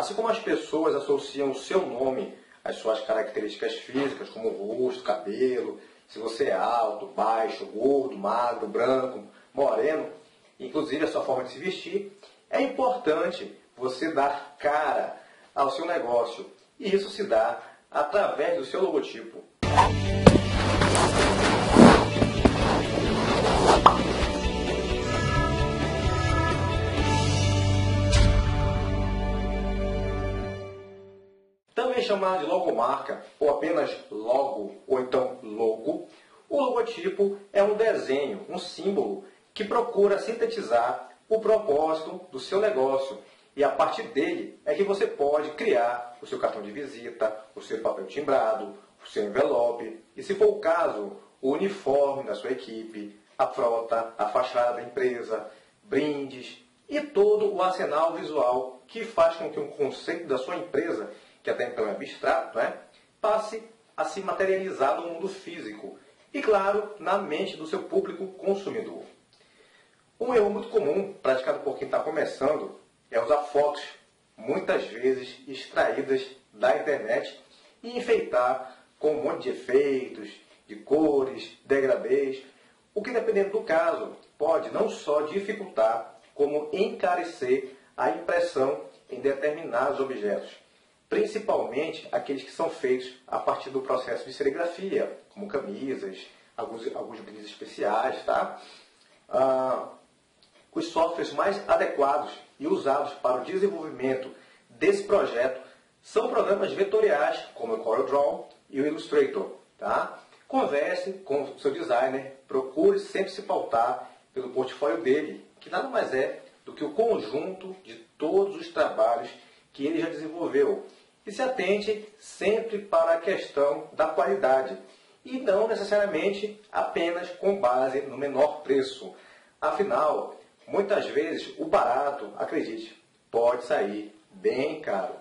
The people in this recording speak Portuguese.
Assim como as pessoas associam o seu nome às suas características físicas, como rosto, cabelo, se você é alto, baixo, gordo, magro, branco, moreno, inclusive a sua forma de se vestir, é importante você dar cara ao seu negócio. E isso se dá através do seu logotipo. Também chamado de logomarca, ou apenas logo, ou então logo, o logotipo é um desenho, um símbolo que procura sintetizar o propósito do seu negócio. E a partir dele é que você pode criar o seu cartão de visita, o seu papel timbrado, o seu envelope e, se for o caso, o uniforme da sua equipe, a frota, a fachada da empresa, brindes e todo o arsenal visual que faz com que um conceito da sua empresa, que até então é abstrato, né, passe a se materializar no mundo físico e, claro, na mente do seu público consumidor. Um erro muito comum praticado por quem está começando é usar fotos, muitas vezes extraídas da internet, e enfeitar com um monte de efeitos, de cores, degradês, o que, dependendo do caso, pode não só dificultar, como encarecer a impressão em determinados objetos, principalmente aqueles que são feitos a partir do processo de serigrafia, como camisas, alguns, alguns brindes especiais, tá? Ah, os softwares mais adequados e usados para o desenvolvimento desse projeto são programas vetoriais, como o CorelDRAW e o Illustrator. Tá? Converse com o seu designer, procure sempre se pautar pelo portfólio dele, que nada mais é do que o conjunto de todos os trabalhos que ele já desenvolveu. E se atente sempre para a questão da qualidade e não necessariamente apenas com base no menor preço. Afinal, Muitas vezes o barato, acredite, pode sair bem caro.